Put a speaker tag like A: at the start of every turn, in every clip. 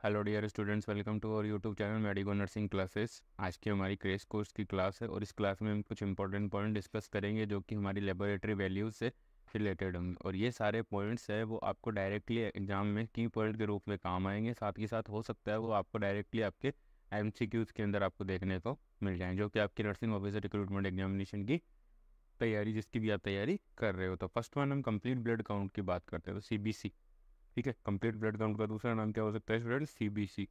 A: Hello dear students welcome to our YouTube channel medico nursing classes आज की हमारी crash course की class है और इस क्लास में हम कुछ इंपॉर्टेंट पॉइंट डिस्कस करेंगे जो कि हमारी लेबोरेटरी वैल्यूज़ से रिलेटेड होंगे। और ये सारे पॉइंट्स है, वो आपको डायरेक्टली एग्ज़ाम में की पॉइंट के रूप में काम आएँगे। साथ ही साथ हो सकता है वो आपको डायरेक्टली आपके एम के अंदर आपको देखने को मिल जाए, जो कि आपकी नर्सिंग ऑफिसर रिक्रूटमेंट एग्जामिनेशन की तैयारी, जिसकी भी आप तैयारी कर रहे हो। तो फ़र्स्ट वन हम कंप्लीट ब्लड काउंट की बात करते हैं तो सी ठीक है कंप्लीट ब्लड काउंट का दूसरा नाम क्या हो सकता है student C B C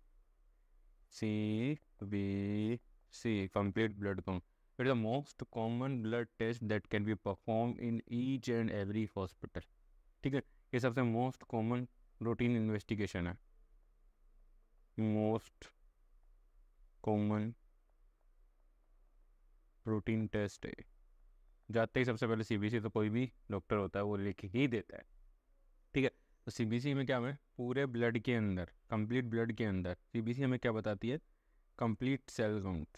A: C B C complete blood count it the most common blood test that can be perform in each and every hospital ठीक है, ये सबसे मोस्ट कॉमन रूटीन इन्वेस्टिगेशन है। मोस्ट कॉमन रूटीन टेस्ट है। जाते ही सबसे पहले CBC तो कोई भी डॉक्टर होता है, वो लिख ही देता है। तो सीबीसी में क्या हमें पूरे ब्लड के अंदर कंप्लीट ब्लड के अंदर सीबीसी हमें क्या बताती है? Complete cell count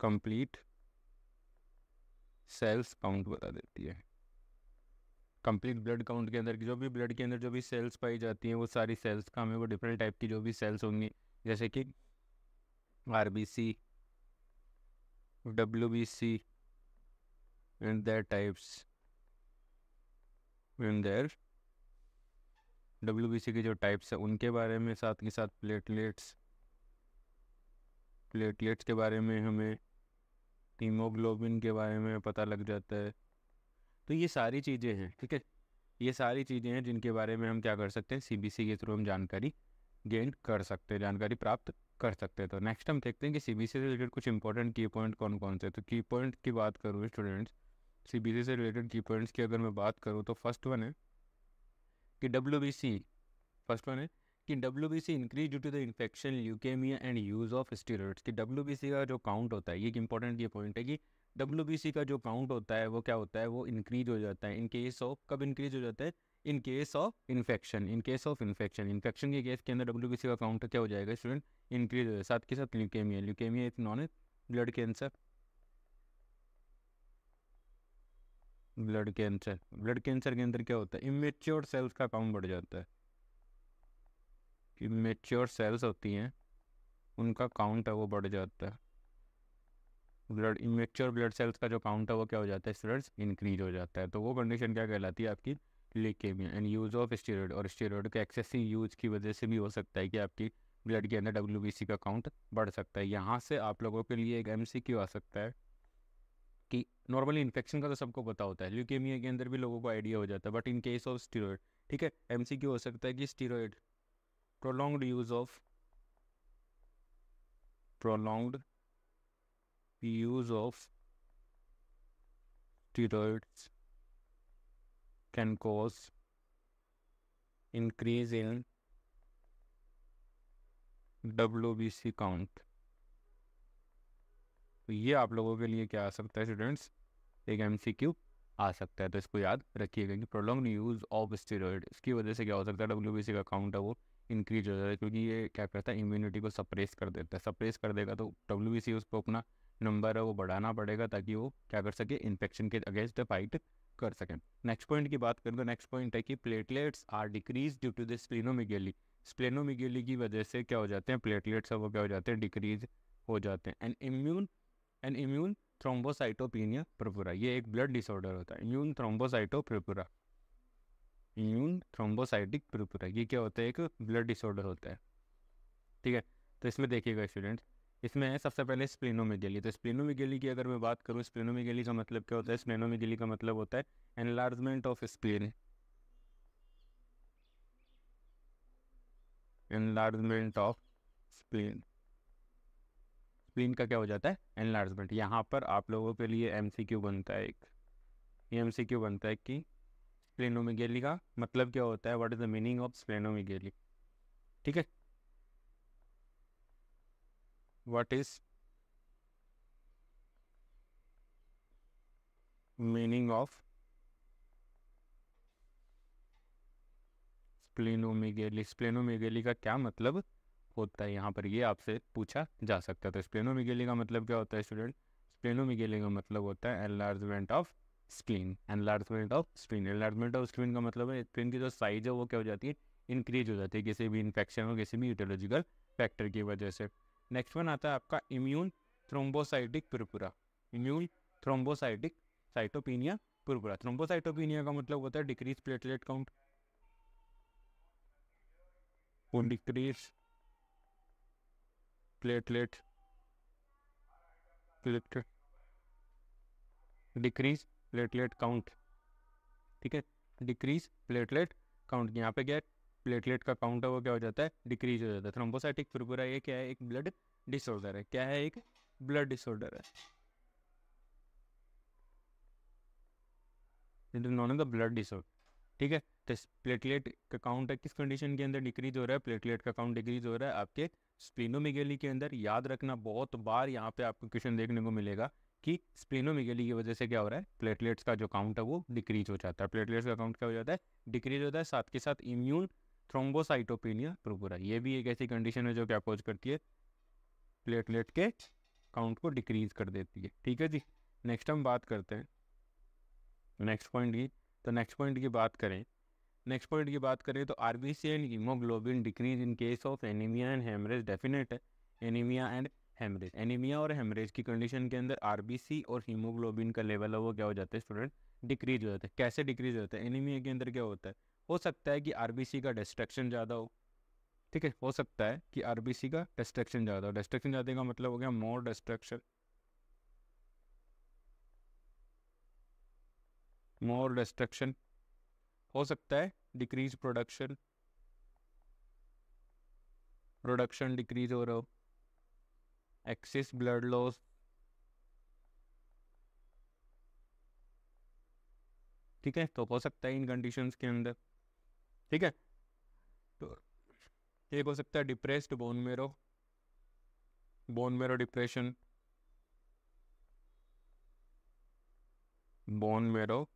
A: complete cells count बता देती है। कंप्लीट ब्लड काउंट के अंदर, जो भी ब्लड के अंदर जो भी सेल्स पाई जाती हैं, वो सारी सेल्स का हमें, वो डिफरेंट टाइप की जो भी सेल्स होंगी, जैसे कि R B C W B C and that types there W के जो टाइप्स है, उनके बारे में साथ के साथ प्लेटलेट्स प्लेटलेट्स के बारे में हमें हीमोग्लोबिन के बारे में पता लग जाता है। तो ये सारी चीज़ें हैं, ठीक है? ये सारी चीज़ें हैं जिनके बारे में हम क्या कर सकते हैं? सीबीसी के थ्रू हम जानकारी गेन कर सकते हैं, जानकारी प्राप्त कर सकते हैं। तो नेक्स्ट हम देखते हैं कि सीबीसी से रिलेटेड कुछ इंपॉर्टेंट की पॉइंट कौन कौन से तो की पॉइंट की बात करूँ स्टूडेंट्स सी बी सी से रिलेटेड की पॉइंट्स की अगर मैं बात करूँ तो फ़र्स्ट वन है कि W B C first one है कि W B C increase due to the infection leukaemia and use of steroids कि डब्ल्यू बी सी का जो काउंट होता है, ये एक इंपॉर्टेंट ये पॉइंट है कि डब्ल्यू बी सी का जो काउंट होता है, वो क्या होता है? वो इंक्रीज हो जाता है इन केस ऑफ़ कब इंक्रीज हो जाता है? In case of infection in case of infection infection के केस के अंदर डब्ल्यू बी सी का काउंट क्या हो जाएगा स्टूडेंट इंक्रीज हो जाएगा। साथ के साथ leukaemia leukaemia is non blood cancer blood cancer blood cancer के अंदर क्या होता है? इमेच्योर सेल्स का काउंट बढ़ जाता है। इमेच्योर सेल्स होती हैं, उनका काउंट है वो बढ़ जाता है। ब्लड इमेच्योर ब्लड सेल्स का जो काउंट है वो क्या हो जाता है? स्टेरॉइड्स इंक्रीज हो जाता है। तो वो कंडीशन क्या कहलाती है आपकी? Leukaemia and use of steroid और स्टेरॉइड के एक्सेसिव यूज़ की वजह से भी हो सकता है कि आपकी ब्लड के अंदर डब्ल्यूबीसी का काउंट बढ़ सकता है। यहाँ से आप लोगों के लिए एक एमसीक्यू आ सकता है। कि नॉर्मली इन्फेक्शन का तो सबको पता होता है, ल्यूकेमिया के अंदर भी लोगों को आइडिया हो जाता है, but in case of steroid ठीक है एमसीक्यू हो सकता है कि steroid prolonged use of, prolonged use of steroids can cause increase in WBC count. तो ये आप लोगों के लिए क्या आ सकता है स्टूडेंट्स एक एमसीक्यू आ सकता है तो इसको याद रखिएगा कि प्रोलॉन्ग यूज़ ऑफ़ स्टेरॉइड इसकी वजह से क्या हो सकता है डब्ल्यू बी का काउंट है वो इंक्रीज हो जाता है, क्योंकि ये क्या करता है इम्यूनिटी को सप्रेस कर देता है। सप्रेस कर देगा तो डब्ल्यू उसको अपना नंबर है वो बढ़ाना पड़ेगा, ताकि वो क्या कर सके इन्फेक्शन के अगेंस्ट फाइट कर सकें। नेक्स्ट पॉइंट की बात करें तो नेक्स्ट पॉइंट है कि platelets are decrease due to the splenomegaly splenomegaly की वजह से क्या हो जाते हैं प्लेटलेट्स वो क्या हो जाते हैं डिक्रीज हो जाते हैं। And immune and immune thrombocytopenia purpura ये एक ब्लड डिसऑर्डर होता है। Immune thrombocytopurpura immune thrombocytic purpura ये क्या होता है? एक ब्लड डिसऑर्डर होता है। ठीक है? तो इसमें देखिएगा स्टूडेंट इसमें है सबसे पहले स्प्लेनोमेगेली तो स्प्लेनोमेगेली की अगर मैं बात करूँ स्प्लेनोमेगेली का मतलब क्या होता है? स्प्लेनोमेगेली का मतलब होता है enlargement of spleen enlargement of spleen spleen का क्या हो जाता है? एनलार्जमेंट यहाँ पर आप लोगों के लिए एमसीक्यू बनता है एक। एम बनता है कि स्प्लेनोमिगेली का मतलब क्या होता है? What is the meaning of splenomegaly ठीक है? What is meaning of splenomegaly splenomegaly का क्या मतलब? होता है, यहाँ पर ये आपसे पूछा जा सकता है। तो स्प्लेनोमिगेली का मतलब क्या होता है स्टूडेंट स्प्लेनोमिगेली का मतलब होता है enlargement of spleen enlargement of spleen enlargement of spleen का मतलब है स्प्लीन की जो साइज़ है, वो क्या हो जाती है? इंक्रीज हो जाती है, किसी भी इन्फेक्शन और किसी भी इटोलॉजिकल फैक्टर की वजह से। नेक्स्ट वन आता है आपका immune thrombocytic purpura immune thrombocytic cytopenia purpura thrombocytopenia का मतलब होता है decrease platelet count decrease platelet platelet decrease platelet count ठीक है? डिक्रीज प्लेटलेट काउंट यहाँ पे क्या है? प्लेटलेट का काउंट है वो क्या हो जाता है? डिक्रीज हो जाता है. थ्रोम्बोसाइटिक पुरपुरा ये क्या है? एक ब्लड डिसऑर्डर है. क्या है? एक ब्लड डिसऑर्डर है. नॉन द ब्लड डिसऑर्डर ठीक है? तो प्लेटलेट का काउंट है, किस कंडीशन के अंदर डिक्रीज हो रहा है? प्लेटलेट का काउंट डिक्रीज हो रहा है आपके स्प्लिनोमिगेली के अंदर। याद रखना, बहुत बार यहाँ पे आपको क्वेश्चन देखने को मिलेगा कि स्प्लिनोमिगेली की वजह से क्या हो रहा है? प्लेटलेट्स का जो काउंट है वो डिक्रीज हो जाता है। प्लेटलेट्स का काउंट क्या हो जाता है? डिक्रीज होता है, साथ के साथ इम्यून थ्रोम्बोसाइटोपिनिया प्रोपुरा ये भी एक ऐसी कंडीशन है जो क्या पोज करती है। प्लेटलेट के काउंट को डिक्रीज कर देती है। ठीक है जी? नेक्स्ट हम बात करते हैं। नेक्स्ट पॉइंट की तो नेक्स्ट पॉइंट की बात करें। नेक्स्ट पॉइंट की बात करें तो R B C and haemoglobin decrease in case of anaemia and haemorrhage definite है एनीमिया एंड हेमरेज एनीमिया और हेमरेज की कंडीशन के अंदर आर बी सी और हीमोग्लोबिन का लेवल है वो क्या हो जाता है स्टूडेंट डिक्रीज हो जाता है। कैसे डिक्रीज हो जाता है? एनीमिया के अंदर क्या होता है? हो सकता है कि आर बी सी का डिस्ट्रक्शन ज़्यादा हो। ठीक है? हो सकता है कि आर बी सी का डिस्ट्रक्शन ज़्यादा हो। डिस्ट्रक्शन ज़्यादा का मतलब हो गया मोर डिस्ट्रक्शन मोर डिस्ट्रक्शन हो सकता है डिक्रीज प्रोडक्शन प्रोडक्शन डिक्रीज हो रहा हो एक्सिस ब्लड लॉस ठीक है? तो हो सकता है इन कंडीशंस के अंदर, ठीक है? तो एक हो सकता है depressed bone marrow bone marrow depression bone marrow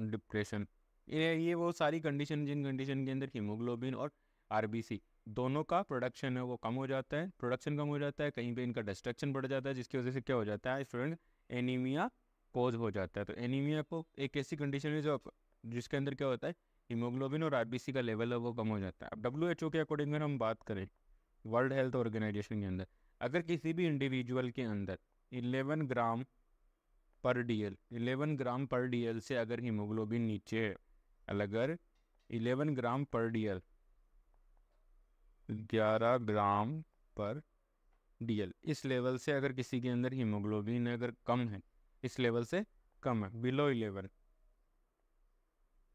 A: depression. ये वो सारी कंडीशन, जिन कंडीशन के अंदर हीमोग्लोबिन और आरबीसी दोनों का प्रोडक्शन है, वो कम हो जाता है, प्रोडक्शन कम हो जाता है, कहीं पे इनका डिस्ट्रक्शन बढ़ जाता है, जिसकी वजह से क्या हो जाता है स्टूडेंट एनीमिया कोज हो जाता है। तो एनीमिया को एक ऐसी कंडीशन है जो जिसके अंदर क्या होता है, हीमोग्लोबिन और आरबीसी का लेवल है वो कम हो जाता है। अब डब्ल्यू के अकॉर्डिंग अगर हम बात करें वर्ल्ड हेल्थ ऑर्गेनाइजेशन के अंदर, अगर किसी भी इंडिविजुअल के अंदर 11 ग्राम per D L eleven gram per D L से अगर हीमोग्लोबिन नीचे है अगर eleven gram per D L ग्यारह ग्राम पर डी एल इस लेवल से अगर किसी के अंदर हीमोग्लोबिन अगर कम है, इस लेवल से कम है, below eleven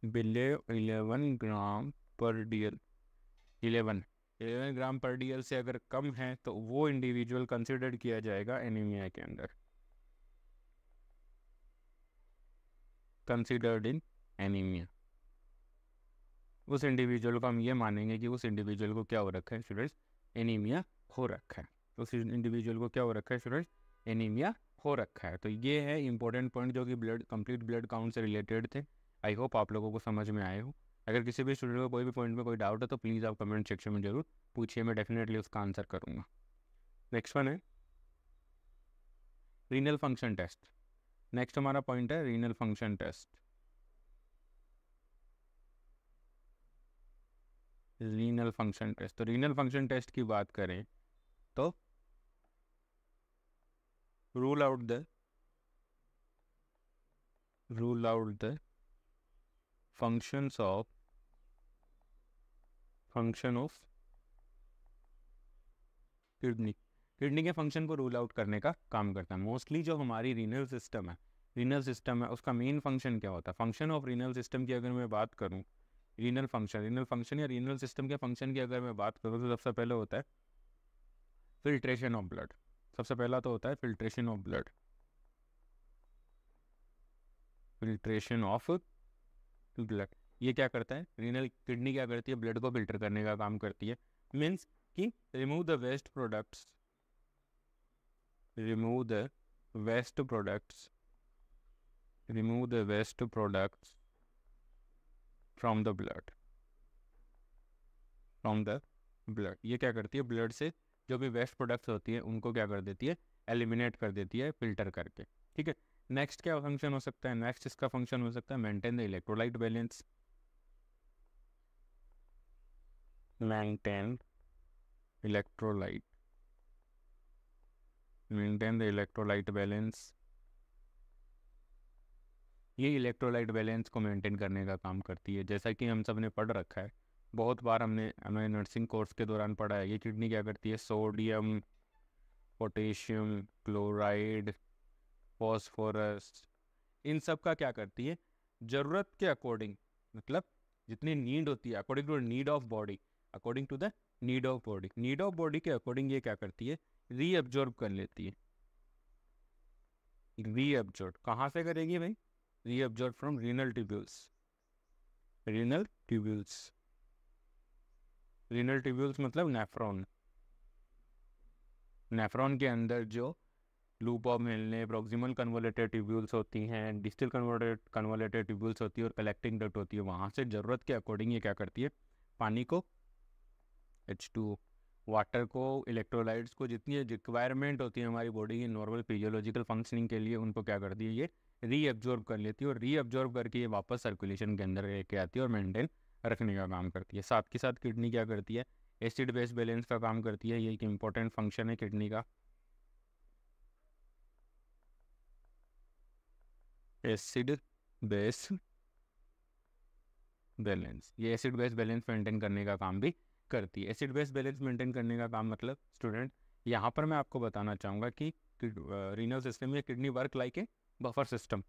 A: below eleven gram per D L eleven eleven gram per D L से अगर कम है तो वो इंडिविजुअल कंसिडर किया जाएगा एनीमिया के अंदर। कंसिडर्ड इन एनीमिया उस इंडिविजुअल को हम ये मानेंगे कि उस इंडिविजुअल को क्या हो रखा है स्टूडेंट्स एनीमिया हो रखा है। उस इंडिविजुअल को क्या हो रखा है स्टूडेंट्स एनीमिया हो रखा है। तो ये है इंपॉर्टेंट पॉइंट जो कि ब्लड कंप्लीट ब्लड काउंट से रिलेटेड थे। आई होप आप लोगों को समझ में आए हो। अगर किसी भी स्टूडेंट को कोई भी पॉइंट में कोई डाउट है तो प्लीज़ आप कमेंट सेक्शन में ज़रूर पूछिए। मैं डेफिनेटली उसका आंसर करूँगा। नेक्स्ट वन है। रीनल फ़ंक्शन टेस्ट नेक्स्ट हमारा पॉइंट है renal function test renal function test तो रीनल फ़ंक्शन टेस्ट की बात करें तो rule out the rule out the functions of function of kidney kidney के फ़ंक्शन को रूल आउट करने का काम करता है। मोस्टली जो हमारी रीनल सिस्टम है रीनल सिस्टम है, उसका मेन फ़ंक्शन क्या होता है? फ़ंक्शन ऑफ़ रीनल सिस्टम की अगर मैं बात करूँ रीनल फ़ंक्शन रीनल फ़ंक्शन या रीनल सिस्टम के फ़ंक्शन की अगर मैं बात करूँ तो सबसे पहले होता है फिल्ट्रेशन ऑफ़ ब्लड सबसे पहला तो होता है filtration of blood filtration of blood ये क्या करता है? रीनल किडनी क्या करती है? ब्लड को फ़िल्टर करने का काम करती है। मीन्स कि remove the waste products remove the waste products, remove the waste products from the blood. From the blood. ये क्या करती है? ब्लड से जो भी वेस्ट प्रोडक्ट्स होती है, उनको क्या कर देती है? एलिमिनेट कर देती है फ़िल्टर करके। ठीक है? नेक्स्ट क्या फ़ंक्शन हो सकता है? नेक्स्ट इसका फ़ंक्शन हो सकता है maintain the electrolyte balance maintain electrolyte. Maintain the electrolyte balance. ये इलेक्ट्रोलाइट बैलेंस को मेंटेन करने का काम करती है। जैसा कि हम सबने पढ़ रखा है। बहुत बार हमने हमें नर्सिंग कोर्स के दौरान पढ़ा है। ये किडनी क्या करती है? सोडियम पोटेशियम क्लोराइड फॉस्फोरस इन सब का क्या करती है? ज़रूरत के अकॉर्डिंग मतलब जितनी नीड होती है according to need of body according to the need of body need of body के अकॉर्डिंग ये क्या करती है? रीअब्जॉर्ब कर लेती है। रीअब्जॉर्ब कहाँ से करेगी भाई? Reabsorb from renal tubules renal tubules renal tubules मतलब नेफ्रॉन नेफ्रॉन के अंदर जो लूप ऑफ़ मिलने प्रोक्सिमल कन्वोलेटेड ट्यूब्यूल्स होती हैं डिस्टल कन्वर्टेड कन्वोलेटेड ट्यूब्यूल्स होती है और कलेक्टिंग डक्ट होती है। वहाँ से ज़रूरत के अकॉर्डिंग ये क्या करती है? पानी को एच टू वाटर को, इलेक्ट्रोलाइट्स को, जितनी रिक्वायरमेंट होती है हमारी बॉडी की नॉर्मल फिजियोलॉजिकल फंक्शनिंग के लिए, उनको क्या करती है, ये रीअब्जॉर्ब कर लेती है और रीअब्जॉर्ब करके ये वापस सर्कुलेशन के अंदर लेके आती है और मेंटेन रखने का काम करती है। साथ के साथ किडनी क्या करती है, एसिड बेस बैलेंस का काम करती है, ये एक इंपॉर्टेंट फ़ंक्शन है किडनी का। एसिड बेस बैलेंस, ये एसिड बेस बैलेंस मेंटेन करने का काम भी करती है। एसिड बेस बैलेंस मेंटेन करने का काम मतलब स्टूडेंट यहाँ पर मैं आपको बताना चाहूँगा कि रीनल सिस्टम या kidney work like a buffer system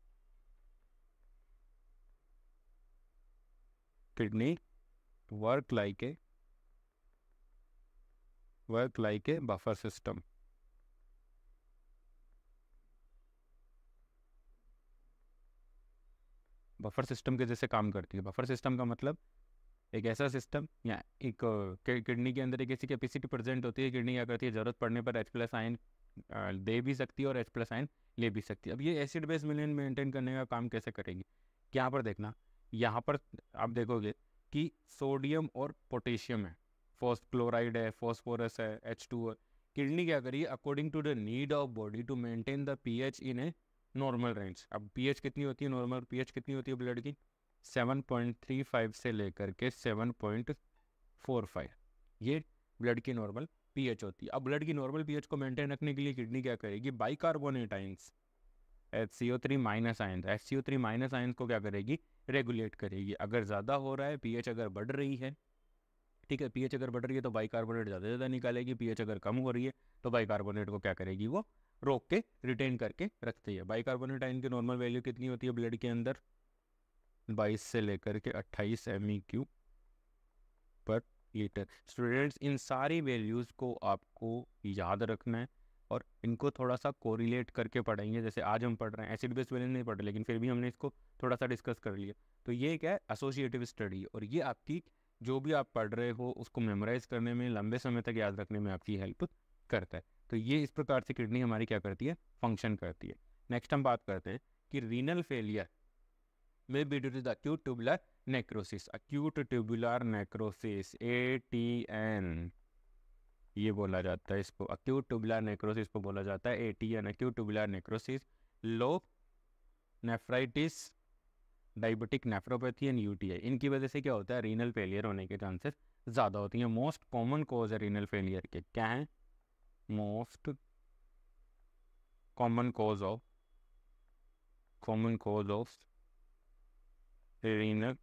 A: kidney work like a work like a buffer system buffer system के जैसे काम करती है। बफर सिस्टम का मतलब एक ऐसा सिस्टम या एक किडनी के अंदर एक ऐसी कैपेसिटी प्रेजेंट होती है, किडनी क्या करती है ज़रूरत पड़ने पर एच प्लस आयन दे भी सकती है और एच प्लस आयन ले भी सकती है। अब ये एसिड बेस मिलियन मेंटेन करने का काम कैसे करेगी? यहाँ पर देखना, यहाँ पर आप देखोगे कि सोडियम और पोटेशियम है। फॉस क्लोराइड है फॉस्फोरस है एच टू है। किडनी क्या करिए according to the need of body to maintain the pH in a normal range अब पीएच कितनी होती है नॉर्मल पीएच कितनी होती है ब्लड की? सेवन पॉइंट थ्री फाइव से लेकर के सेवन पॉइंट फोर फाइव। ये ब्लड की नॉर्मल पीएच होती है। अब ब्लड की नॉर्मल पीएच को मेंटेन रखने के लिए किडनी क्या करेगी? Bicarbonate ions H C O three minus ion. H C O three minus ion को क्या करेगी? रेगुलेट करेगी। अगर ज़्यादा हो रहा है, पीएच अगर बढ़ रही है, ठीक है, पीएच अगर बढ़ रही है तो बाइकार्बोनेट ज़्यादा ज़्यादा निकालेगी, पीएच अगर कम हो रही है तो बाइकार्बोनेट को क्या करेगी? वो रोक के रिटेन करके रखती है। बाइकार्बोनेट आयन की नॉर्मल वैल्यू कितनी होती है ब्लड के अंदर? बाईस से लेकर के अट्ठाईस M Q per litre. Students, इन सारी वैल्यूज़ को आपको याद रखना है और इनको थोड़ा सा कोरिलेट करके पढ़ेंगे जैसे आज हम पढ़ रहे हैं, एसिड बेस वैलेंस नहीं पढ़ रहे, लेकिन फिर भी हमने इसको थोड़ा सा डिस्कस कर लिया। तो ये क्या है एसोसिएटिव स्टडी और ये आपकी, जो भी आप पढ़ रहे हो, उसको मेमोराइज करने में, लंबे समय तक याद रखने में आपकी हेल्प करता है। तो ये इस प्रकार से किडनी हमारी क्या करती है? फ़ंक्शन करती है। नेक्स्ट हम बात करते हैं कि renal failure may be due to the acute tubular necrosis, acute tubular necrosis ATN ये बोला जाता है इसको, acute tubular necrosis को बोला जाता है ATN acute tubular necrosis low nephritis diabetic nephropathy and UTI इनकी वजह से क्या होता है रीनल फेलियर होने के चांसेस ज़्यादा होती हैं। मोस्ट कॉमन कॉज है रीनल फेलियर के। क्या है? Most common cause of common cause of renal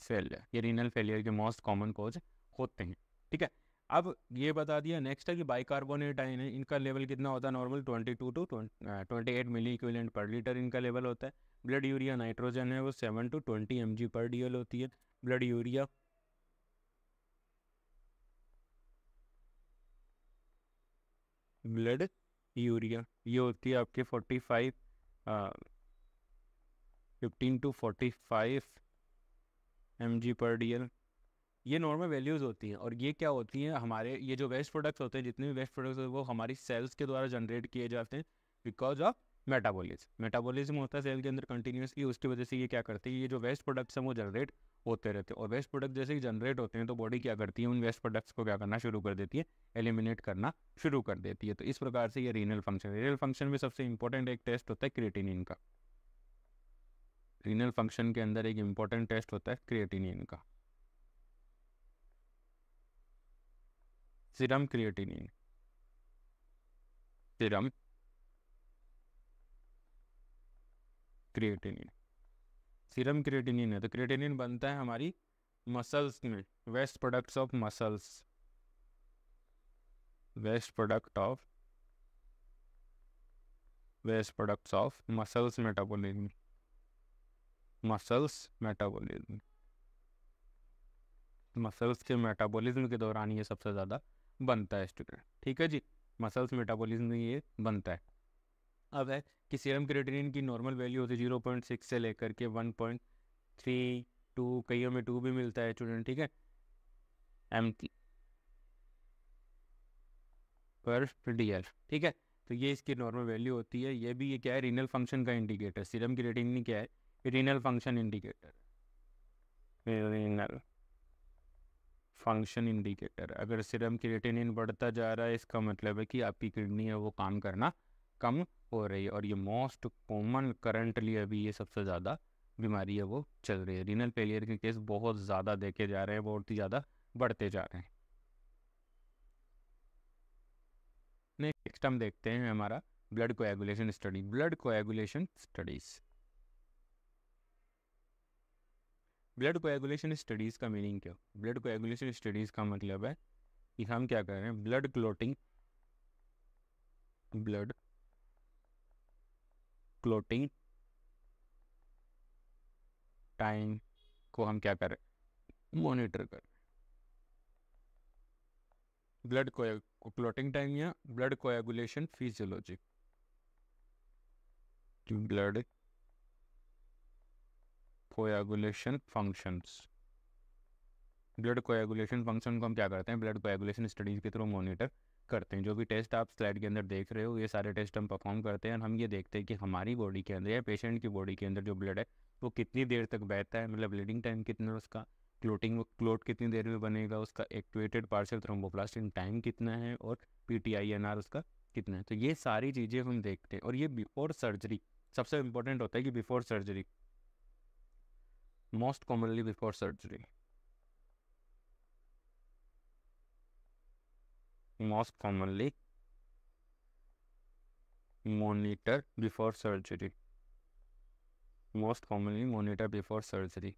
A: failure ये रीनल फेलियर के मोस्ट कॉमन कॉज होते हैं, ठीक है? अब ये बता दिया नेक्स्ट है कि बाइकार्बोनेट आयन है, इनका लेवल कितना होता है? Normal twenty two to twenty eight milli equivalent per litre इनका लेवल होता है। ब्लड यूरिया नाइट्रोजन है, वो seven to twenty M G per DL होती है। ब्लड यूरिया ब्लड यूरिया ये होती है आपके forty five fifteen to forty five M G per D L ये नॉर्मल वैल्यूज़ होती हैं और ये क्या होती हैं? हमारे, ये जो वेस्ट प्रोडक्ट्स होते हैं, जितने भी वेस्ट प्रोडक्ट्स होते हैं, वो हमारी सेल्स के द्वारा जनरेट किए जाते हैं बिकॉज़ ऑफ़ मेटाबॉलिज्म मेटाबॉलिज्म होता है सेल के अंदर कंटिन्यूसली उसकी वजह से ये क्या करती है? ये जो वेस्ट प्रोडक्ट्स हैं, वो जनरेट होते रहते हैं और वेस्ट प्रोडक्ट जैसे ही जनरेट होते हैं तो बॉडी क्या करती है? उन वेस्ट प्रोडक्ट्स को क्या करना शुरू कर देती है? एलिमिनेट करना शुरू कर देती है। तो इस प्रकार से ये रीनल फ़ंक्शन रीनल फ़ंक्शन में सबसे इंपॉर्टेंट एक टेस्ट होता है क्रिएटिनिन का। रीनल फ़ंक्शन के अंदर एक इंपॉर्टेंट टेस्ट होता है क्रिएटिनिन का। Serum creatinine serum creatinine serum creatinine है तो क्रिएटिनिन बनता है हमारी मसल्स में waste products of muscles waste product of waste products of muscles metabolism muscles metabolism. Muscles के मेटाबॉलिज्म के दौरान ये सबसे ज़्यादा बनता है स्टूडेंट ठीक है जी? मसल्स मेटाबॉलिज्म में ये बनता है। अब है, कि सीरम क्रिएटिनिन की नॉर्मल वैल्यू होती है ज़ीरो पॉइंट सिक्स से लेकर के वन पॉइंट थ्री टू, कईयों में टू भी मिलता है स्टूडेंट ठीक है? एम पर डी ठीक है? तो ये इसकी नॉर्मल वैल्यू होती है। ये भी, ये क्या है? रीनल फ़ंक्शन का इंडिकेटर सीरम क्रिएटिनिन क्या है? Renal function indicator renal function indicator अगर सीरम क्रिएटिनिन बढ़ता जा रहा है, इसका मतलब है कि आपकी किडनी है, वो काम करना कम हो रही है और ये मोस्ट कॉमन करंटली अभी ये सबसे ज़्यादा बीमारी है, वो चल रही है। रीनल फेलियर के केस बहुत ज़्यादा देखे जा रहे हैं, बहुत ही ज़्यादा बढ़ते जा रहे हैं। नेक्स्ट हम देखते हैं हमारा blood coagulation study blood coagulation studies blood coagulation studies का मीनिंग क्या? ब्लड कोएगुलेशन स्टडीज़ का मतलब है कि हम क्या कर रहे हैं? Blood clotting blood clotting time को हम क्या करें मॉनिटर करें ब्लड क्लोटिंग टाइम या blood coagulation physiology blood coagulation functions blood coagulation function को हम क्या करते हैं? ब्लड कोएगुलेशन स्टडीज़ के थ्रू मॉनिटर करते हैं। जो भी टेस्ट आप स्लाइड के अंदर देख रहे हो, ये सारे टेस्ट हम परफॉर्म करते हैं। और हम ये देखते हैं कि हमारी बॉडी के अंदर या पेशेंट की बॉडी के अंदर जो ब्लड है, वो कितनी देर तक बहता है? मतलब ब्लीडिंग टाइम कितना है उसका? क्लोटिंग क्लोट कितनी देर में बनेगा? उसका एक्टिवेटेड पार्शल थ्रोम्बोप्लास्टिन टाइम कितना है? और P T I N R उसका कितना है? तो ये सारी चीज़ें हम देखते हैं। और ये बिफोर सर्जरी सबसे इम्पोर्टेंट होता है कि before surgery most commonly before surgery most commonly, monitor before surgery. Most commonly, monitor before surgery.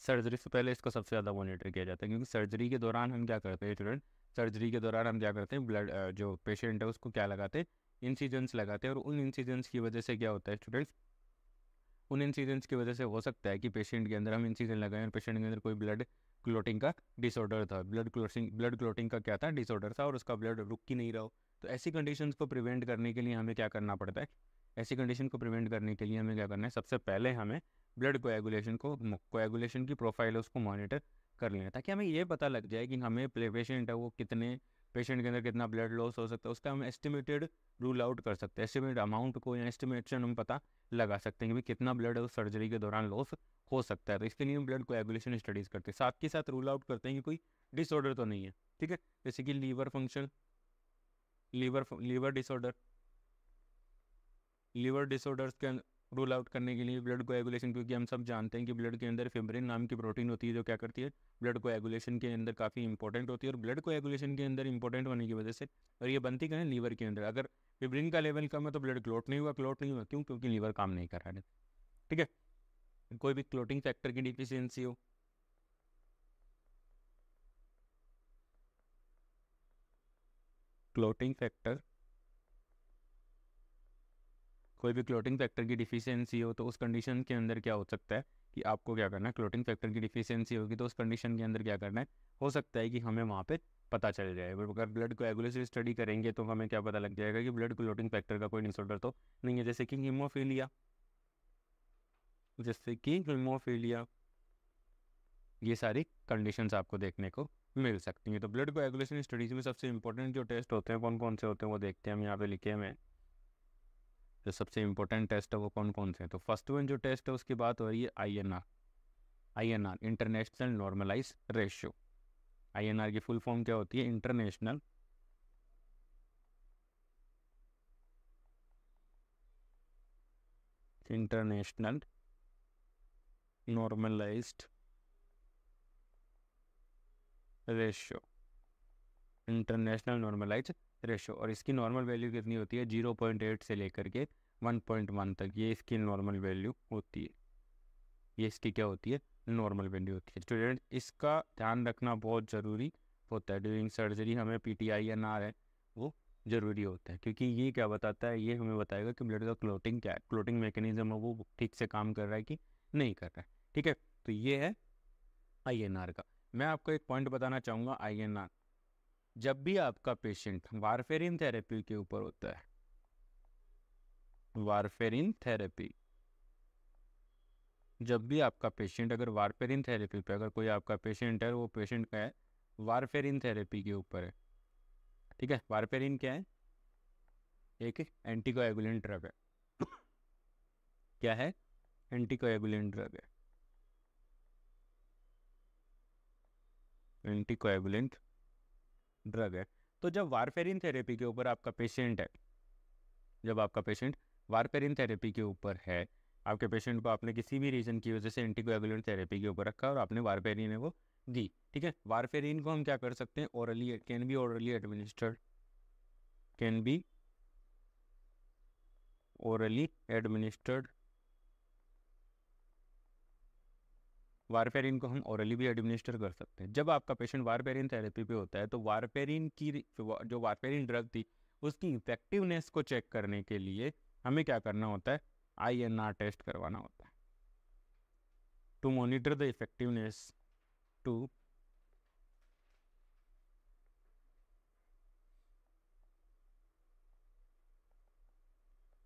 A: Surgery से पहले इसको सबसे ज़्यादा मॉनिटर किया जाता है, क्योंकि सर्जरी के दौरान हम क्या करते हैं स्टूडेंट सर्जरी के दौरान हम क्या करते हैं ब्लड जो पेशेंट है, उसको क्या लगाते हैं? इंसीजेंस लगाते हैं और उन इंसीजेंस की वजह से क्या होता है स्टूडेंट्स उन इंसीजेंस की वजह से हो सकता है कि पेशेंट के अंदर हम इंसीजन लगाएँ और पेशेंट के अंदर कोई ब्लड क्लोटिंग का डिसऑर्डर था। ब्लड क्लोटिंग ब्लड क्लोटिंग का क्या था? डिसऑर्डर था और उसका ब्लड रुक ही नहीं रहा हो। तो ऐसी कंडीशंस को प्रिवेंट करने के लिए हमें क्या करना पड़ता है? ऐसी कंडीशन को प्रिवेंट करने के लिए हमें क्या करना है? सबसे पहले हमें ब्लड कोएगुलेशन को कोएगुलेशन की प्रोफ़ाइल उसको मॉनिटर कर लेना ताकि हमें ये पता लग जाए कि हमें पेशेंट है, वो कितने पेशेंट के अंदर कितना ब्लड लॉस हो सकता है, उसका हम एस्टिमेटेड रूल आउट कर सकते हैं। एस्टिमेट अमाउंट को या एस्टिमेशन हम पता लगा सकते हैं कि कितना ब्लड उस सर्जरी के दौरान लॉस हो सकता है। तो इसके लिए हम ब्लड को एगुलेशन स्टडीज़ करते हैं। साथ के साथ रूल आउट करते हैं कि कोई डिसऑर्डर तो नहीं है, ठीक है? जैसे कि liver function liver liver disorder liver disorders के रूल आउट करने के लिए ब्लड को एगुलेशन क्योंकि हम सब जानते हैं कि ब्लड के अंदर फिब्रिन नाम की प्रोटीन होती है, जो क्या करती है? ब्लड को एगुलेशन के अंदर काफ़ी इंपॉर्टेंट होती है, और ब्लड को एगुलेशन के अंदर इंपॉर्टेंट होने की वजह से, और ये बनती कहें लीवर के अंदर। अगर फिब्रिन का लेवल कम है तो ब्लड क्लोट नहीं हुआ। क्लोट नहीं हुआ, क्यों? क्योंकि लीवर काम नहीं कर रहा है। ठीक है? कोई भी क्लोटिंग फैक्टर की डिफिशियंसी हो। क्लोटिंग फैक्टर कोई भी क्लोटिंग फैक्टर की डिफिशियंसी हो तो उस कंडीशन के अंदर क्या हो सकता है कि आपको क्या करना है? क्लोटिंग फैक्टर की डिफिशियंसी होगी तो उस कंडीशन के अंदर क्या करना है? हो सकता है कि हमें वहाँ पर पता चल जाए। अगर ब्लड को एगुलेसिव स्टडी करेंगे तो हमें क्या पता लग जाएगा कि ब्लड क्लोटिंग फैक्टर का कोई डिसऑर्डर तो नहीं है। जैसे कि हीमोफीलिया जैसे कि हीमोफीलिया ये सारी कंडीशंस आपको देखने को मिल सकती हैं। तो ब्लड कोएगुलेशन स्टडीज़ में सबसे इंपॉर्टेंट जो टेस्ट होते हैं कौन कौन से होते हैं, वो देखते हैं हम यहाँ पे लिखे हुए जो सबसे इंपॉर्टेंट टेस्ट है वो कौन कौन से हैं? तो फ़र्स्ट वन जो टेस्ट है उसकी बात हो रही है I N R I N R international normalise ratio I N R की फुल फॉर्म क्या होती है? International international normalized ratio international normalise ratio और इसकी नॉर्मल वैल्यू कितनी होती है? ज़ीरो पॉइंट एट से लेकर के वन पॉइंट वन तक। ये इसकी नॉर्मल वैल्यू होती है। ये इसकी क्या होती है? नॉर्मल वैल्यू होती है। स्टूडेंट, इसका ध्यान रखना बहुत ज़रूरी होता है। ड्यूरिंग सर्जरी हमें P T I N R है, वो ज़रूरी होता है। क्योंकि ये क्या बताता है? ये हमें बताएगा कि ब्लड का क्लोटिंग क्या है। क्लोटिंग मैकेनिज्म है, वो ठीक से काम कर रहा है कि नहीं कर रहा है। ठीक है? तो ये है आई एन आर का। मैं आपको एक पॉइंट बताना चाहूँगा आई एन आर। जब भी आपका पेशेंट वारफेरिन थेरेपी के ऊपर होता है। वारफेरिन थेरेपी जब भी आपका पेशेंट अगर वारफेरिन थेरेपी पे, अगर कोई आपका पेशेंट है, वो पेशेंट का है वारफेरिन थेरेपी के ऊपर है। ठीक है? वारफेरिन क्या है? एक एंटीकोएगुलेंट ड्रग है। क्या है? एंटीकोएगुलेंट ड्रग है। एंटीकोएगुलेंट ड्रग है। तो जब वारफेरिन थेरेपी के ऊपर आपका पेशेंट है, जब आपका पेशेंट वारफेरिन थेरेपी के ऊपर है, आपके पेशेंट को आपने किसी भी रीज़न की वजह से एंटीकोएगुलेंट थेरेपी के ऊपर रखा और आपने वारफेरिन है वो दी, ठीक है? वारफेरिन को हम क्या कर सकते हैं? Orally can be orally administered can be orally administered warfarin को हम ओरली भी एडमिनिस्टर कर सकते हैं। जब आपका पेशेंट वारपेरिन थेरेपी पे होता है तो वारपेरिन की जो वारपेरिन ड्रग थी, उसकी इफेक्टिवनेस को चेक करने के लिए हमें क्या करना होता है? आईएनआर टेस्ट करवाना होता है। To monitor the effectiveness to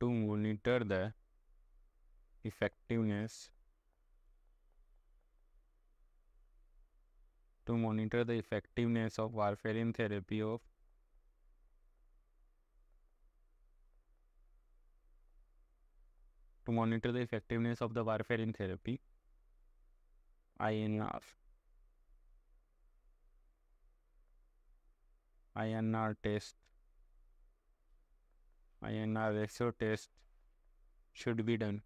A: to monitor the effectiveness to monitor the effectiveness of warfarin therapy of to monitor the effectiveness of the warfarin therapy INR INR test. INR ratio test should be done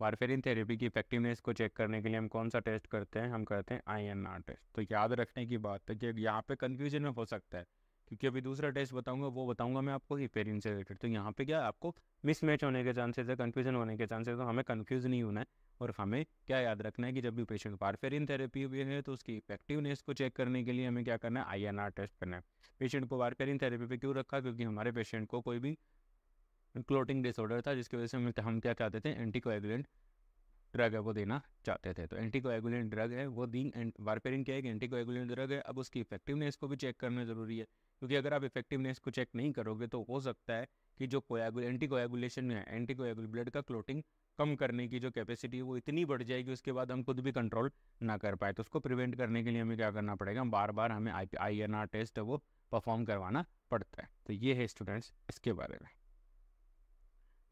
A: warfarin therapy की effectiveness को check करने के लिए हम कौन सा test करते हैं? हम करते हैं आई एन आर टेस्ट तो याद रखने की बात है कि यहाँ पे कन्फ्यूज़न में हो सकता है, क्योंकि अभी दूसरा टेस्ट बताऊँगा, वो बताऊँगा मैं आपको हिपेरिन से रिलेटेड तो यहाँ पे क्या आपको मिसमैच होने के चांसेस है कन्फ्यूज़न होने के चांसेस तो हमें कन्फ्यूज़ नहीं होना है और हमें क्या याद रखना है कि जब भी पेशेंट वारफेरिन थेरेपी हुई है तो उसकी इफेक्टिवनेस को चेक करने के लिए हमें क्या करना है? आईएनआर टेस्ट करना है। पेशेंट को वारफेरिन थेरेपी पे क्यों रखा? क्योंकि हमारे पेशेंट को कोई भी क्लोटिंग डिसऑर्डर था, जिसकी वजह से हम हम क्या चाहते थे? एंटीकोएगुलेंट ड्रग है, वो देना चाहते थे। तो एंटीकोएगुलेंट ड्रग है, वो दी वारपेरिन क्या है? कि एंटीकोएगुलेंट ड्रग है। अब उसकी इफेक्टिवनेस को भी चेक करना ज़रूरी है। क्योंकि अगर आप इफेक्टिवनेस को चेक नहीं करोगे तो हो सकता है कि जो कोएगुल एंटीकोएगुलेशन है एंटीकोएगुल ब्लड का क्लोटिंग कम करने की जो कैपेसिटी है, वो इतनी बढ़ जाएगी, उसके बाद हम खुद भी कंट्रोल ना कर पाए। तो उसको प्रिवेंट करने के लिए हमें क्या करना पड़ेगा? बार बार हमें I I N R test है, वो परफॉर्म करवाना पड़ता है। तो ये है स्टूडेंट्स इसके बारे में।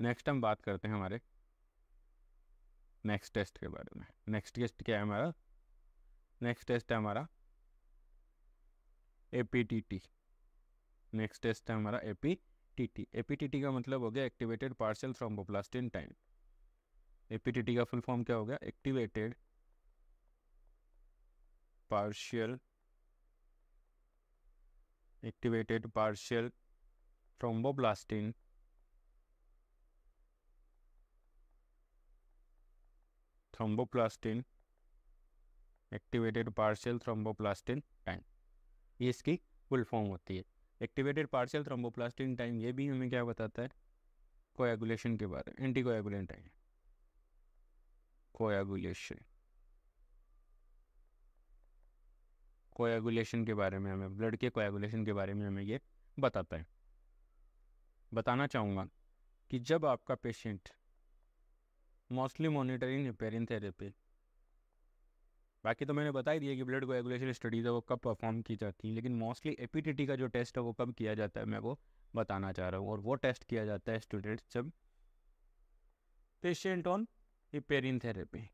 A: नेक्स्ट हम बात करते हैं हमारे नेक्स्ट टेस्ट के बारे में। नेक्स्ट टेस्ट क्या है हमारा? नेक्स्ट टेस्ट है हमारा A P T T next test है हमारा A P T T A P T T का मतलब हो गया activated partial thromboplastin time A P T T का फुल फॉर्म क्या हो गया? Activated partial activated partial thromboplastin thromboplastin activated partial thromboplastin time ये इसकी फुल फॉर्म होती है। एक्टिवेटेड पार्शियल थ्रोम्बोप्लास्टिन टाइम ये भी हमें क्या बताता है? कोएगुलेशन के बारे में anticoagulant time coagulation coagulation के बारे में हमें ब्लड के कोएगुलेशन के बारे में हमें ये बताता है। बताना चाहूँगा कि जब आपका patient mostly monitoring heparin therapy बाकी तो मैंने बता ही दिया कि ब्लड कोएगुलेशन स्टडीज़ है, वो कब परफॉर्म की जाती हैं, लेकिन मोस्टली एपीटीटी का जो टेस्ट है, वो कब किया जाता है, मैं वो बताना चाह रहा हूँ। और वो टेस्ट किया जाता है स्टूडेंट्स जब patient on heparin therapy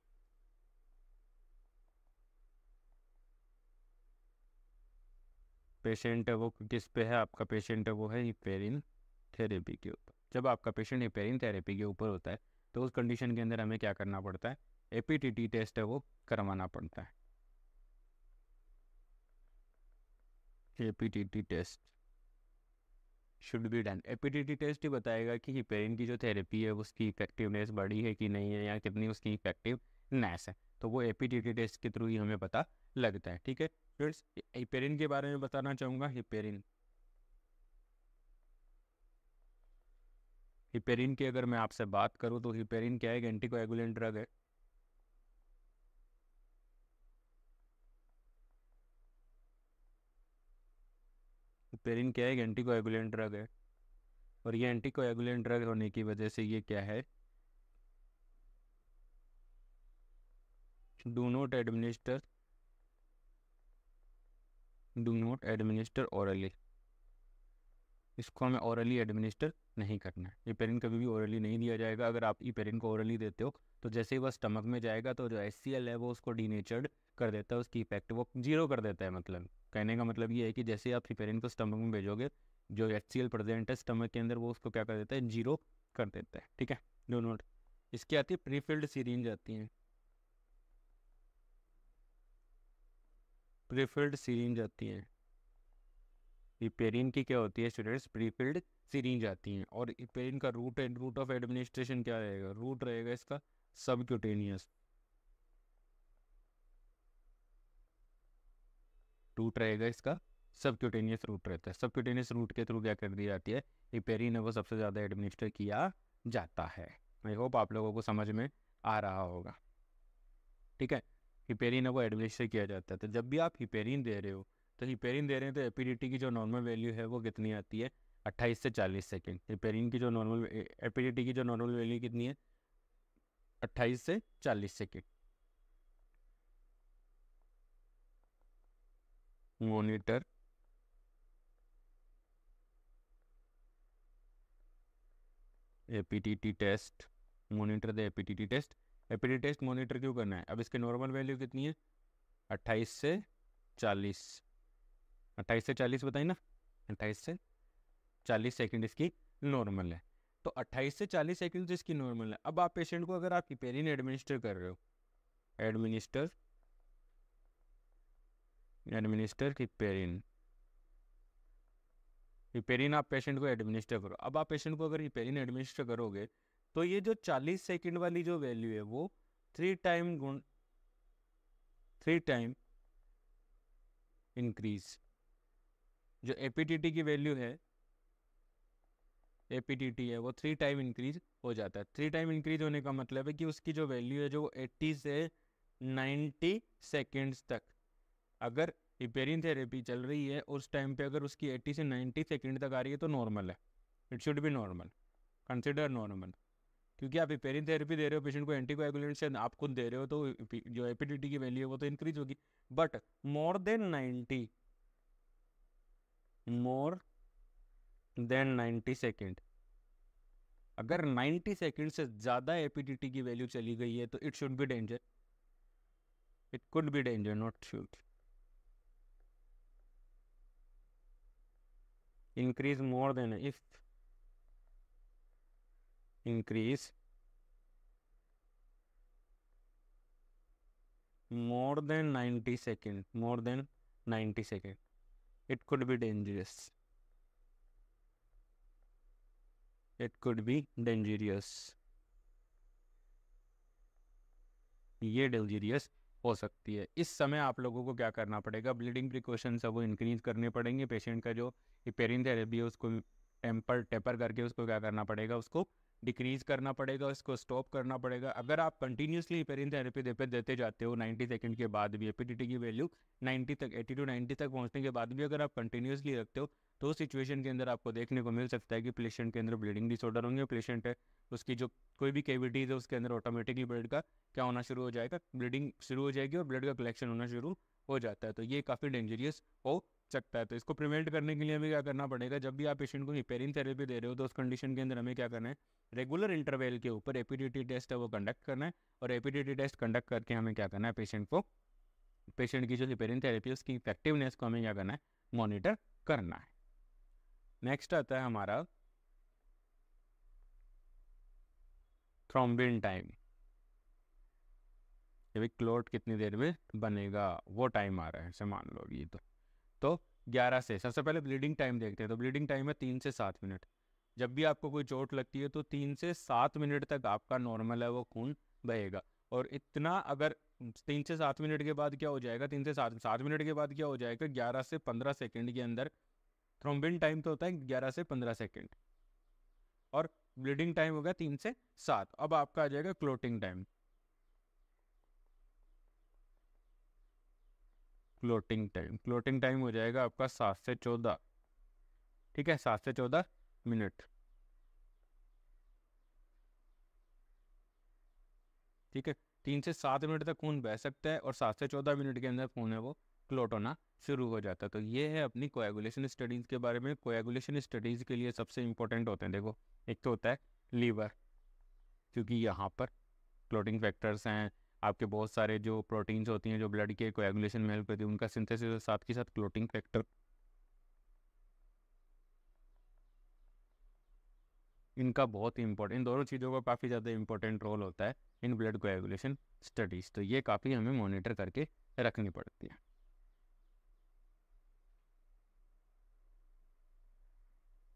A: patient है वो किस पे है? आपका पेशेंट है वो है हिपेरिन थेरेपी के ऊपर। जब आपका पेशेंट हिपेरिन थेरेपी के ऊपर होता है तो उस कंडीशन के अंदर हमें क्या करना पड़ता है? एपीटीटी टेस्ट है वो करवाना पड़ता है। APTT test should be done APTT test ही बताएगा कि हिपेरिन की जो थेरेपी है, उसकी इफेक्टिवनेस बढ़ी है कि नहीं है या कितनी उसकी इफेक्टिवनेस है। तो वो एपीटीटी टेस्ट के थ्रू ही हमें पता लगता है, ठीक है? फ्रेंड्स हिपेरिन के बारे में बताना चाहूँगा। हिपेरिन हिपेरिन की अगर मैं आपसे बात करूँ तो हिपेरिन क्या है? एक एंटीकोएगुलेंट ड्रग है। हिपेरिन क्या है? एक एंटीकोएगुलेंट ड्रग है। और ये एंटीकोएगुलेंट ड्रग होने की वजह से ये क्या है? Do not administer do not administer orally इसको हमें ओरली एडमिनिस्टर नहीं करना है। इपेरिन कभी भी ओरली नहीं दिया जाएगा, अगर आप इपेरिन को ओरली देते हो तो जैसे ही वह स्टमक में जाएगा तो जो एस है, वो उसको डीनेचर्ड कर देता है, उसकी इफ़ेक्ट वो ज़ीरो कर देता है मतलब। कहने का मतलब ये है कि जैसे आप हिपेरिन को स्टमक में भेजोगे, जो एच सी एल प्रेजेंट है स्टमक के अंदर, वो उसको क्या कर देता है ज़ीरो कर देता है, ठीक है? डो नोट इसकी आती है प्रीफिल्ड सीरीज़ आती हैं। प्रीफिल्ड सीरीज़ आती हैं। इपेरिन की क्या होती है स्टूडेंट्स प्रीफिल्ड सीरीज़ आती हैं। और इपेरिन का route and route of administration क्या रहेगा? रूट रहेगा इसका सबक्यूटेनियस रूट रहेगा इसका सबक्यूटेनियस रूट रहता है। सबक्यूटेनियस रूट के थ्रू क्या कर दी जाती है? इपेरिन वो सबसे ज़्यादा एडमिनिस्टर किया जाता है। आई होप आप लोगों को समझ में आ रहा होगा। ठीक है? हिपेरिन वो एडमिनिस्टर किया जाता है। तो जब भी आप हिपेरिन दे रहे हो तो हिपेरिन दे रहे हैं तो एपीडीटी की जो नॉर्मल वैल्यू है वो कितनी आती है? अट्ठाईस से चालीस सेकेंड हिपेरिन की जो नॉर्मल एपीडीटी की जो नॉर्मल वैल्यू कितनी है? अट्ठाईस से चालीस second monitor APTT test monitor the APTT test APT test monitor क्यों करना है? अब इसके नॉर्मल वैल्यू कितनी है? अट्ठाईस से चालीस। अट्ठाईस से चालीस बताइए ना? अट्ठाईस से चालीस सेकेंड इसकी नॉर्मल है। तो अट्ठाईस से चालीस सेकंड इसकी नॉर्मल है। अब आप पेशेंट को अगर आप हिपेरिन एडमिनिस्टर कर रहे हो एडमिनिस्टर एडमिनिस्टर हिपेरिन हिपेरिन आप पेशेंट को एडमिनिस्टर करो। अब आप पेशेंट को अगर हिपेरिन एडमिनिस्टर करोगे तो ये जो चालीस सेकेंड वाली जो वैल्यू है, वो थ्री टाइम गुण थ्री टाइम इंक्रीज जो एपीटीटी की वैल्यू है एपीटीटी है, वो थ्री टाइम इंक्रीज हो जाता है। थ्री टाइम इंक्रीज होने का मतलब है कि उसकी जो वैल्यू है, जो 80 से 90 सेकेंड्स तक, अगर हिपेरिन थेरेपी चल रही है, उस टाइम पे अगर उसकी 80 से 90 सेकेंड तक आ रही है तो नॉर्मल है। It should be normal consider normal क्योंकि आप हिपेरिन थेरेपी दे रहे हो पेशेंट को एंटीकोएगुलेंट से आप खुद दे रहे हो तो जो एपीटीटी की वैल्यू है, वो तो इंक्रीज होगी। But more than 90 more than 90 second अगर 90 सेकेंड से ज़्यादा ए की वैल्यू चली गई है तो it should be danger it could be danger not should increase more than if increase more than 90 second more than 90 second it could be dangerous. It could be dangerous. ये dangerous हो सकती है। इस समय आप लोगों को क्या करना पड़ेगा? ब्लीडिंग प्रिकॉशन है वो इंक्रीज करने पड़ेंगे। पेशेंट का जो पेरिन थेरेपी है, उसको टेम्पर टेपर करके उसको क्या करना पड़ेगा? उसको डिक्रीज करना पड़ेगा उसको स्टॉप करना पड़ेगा। अगर आप कंटिन्यूसली पेरिन थेरेपी दे देते जाते हो 90 सेकंड के बाद भी एपीटीटी की वैल्यू 90 तक 80 टू 90 तक पहुँचने के बाद भी अगर आप कंटिन्यूसली रखते हो तो उस सिचुएशन के अंदर आपको देखने को मिल सकता है कि पेशेंट के अंदर ब्लीडिंग डिसऑर्डर होंगे पेशेंट है, उसकी जो कोई भी कैविटीज है, उसके अंदर ऑटोमेटिकली ब्लड का क्या होना शुरू हो जाएगा? ब्लीडिंग शुरू हो जाएगी और ब्लड का कलेक्शन होना शुरू हो जाता है। तो ये काफ़ी डेंजरियस हो सकता है। तो इसको प्रिवेंट करने के लिए हमें क्या करना पड़ेगा? जब भी आप पेशेंट को हिपेरिन थेरेपी दे रहे हो तो उस कंडीशन के अंदर हमें क्या करना है? रेगुलर इंटरवेल के ऊपर एपीडीटी टेस्ट है, वो कंडक्ट करना है। और एपीडीटी टेस्ट कंडक्ट करके हमें क्या करना है? पेशेंट को पेशेंट की जो हिपेरिन थेरेपी है, उसकी इफेक्टिवनेस को हमें क्या करना है? मॉनिटर करना है। नेक्स्ट आता है हमारा थ्रोम्बिन टाइम ये क्लोट कितनी देर में बनेगा? वो टाइम आ रहा है, ऐसे मान लो ये तो। तो ग्यारह से, सबसे पहले ब्लीडिंग टाइम देखते हैं तो ब्लीडिंग टाइम है तीन से सात मिनट जब भी आपको कोई चोट लगती है तो तीन से सात मिनट तक आपका नॉर्मल है, वो खून बहेगा। और इतना अगर तीन से सात मिनट के बाद क्या हो जाएगा, तीन से सात सात मिनट के बाद क्या हो जाएगा, ग्यारह से पंद्रह सेकेंड के अंदर थ्रोम्बिन टाइम तो होता है ग्यारह से पंद्रह सेकेंड और ब्लीडिंग टाइम हो गया तीन से सात, अब आपका आ जाएगा clotting time clotting time clotting time हो जाएगा आपका सात से चौदह। ठीक है, सात से चौदह मिनट। ठीक है, तीन से सात मिनट तक खून बह सकता है और सात से चौदह मिनट के अंदर खून है वो क्लोट होना शुरू हो जाता है। तो ये है अपनी कोएगुलेशन स्टडीज़ के बारे में। कोएगुलेशन स्टडीज़ के लिए सबसे इंपॉर्टेंट होते हैं, देखो, एक तो होता है लीवर क्योंकि यहाँ पर क्लोटिंग फैक्टर्स हैं आपके बहुत सारे जो प्रोटीन्स होती हैं, जो ब्लड के कोएगुलेशन में हेल्प करती है, उनका सिंथेसिस साथ के साथ क्लोटिंग फैक्टर। इनका बहुत ही इंपॉर्टेंट इन दोनों चीज़ों का काफ़ी ज़्यादा इंपॉर्टेंट रोल होता है इन ब्लड कोएगुलेशन स्टडीज़। तो ये काफ़ी हमें मॉनिटर करके रखनी पड़ती है।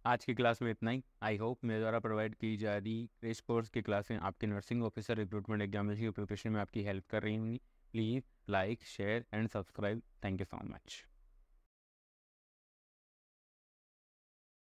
A: आज की क्लास में इतना ही। आई होप मेरे द्वारा प्रोवाइड की जा रही क्रेश कोर्स की क्लासें आपके नर्सिंग ऑफिसर रिक्रूटमेंट एग्जामिनेशन की प्रिपरेशन में आपकी हेल्प कर रही होंगी। Please like share and subscribe thank you so much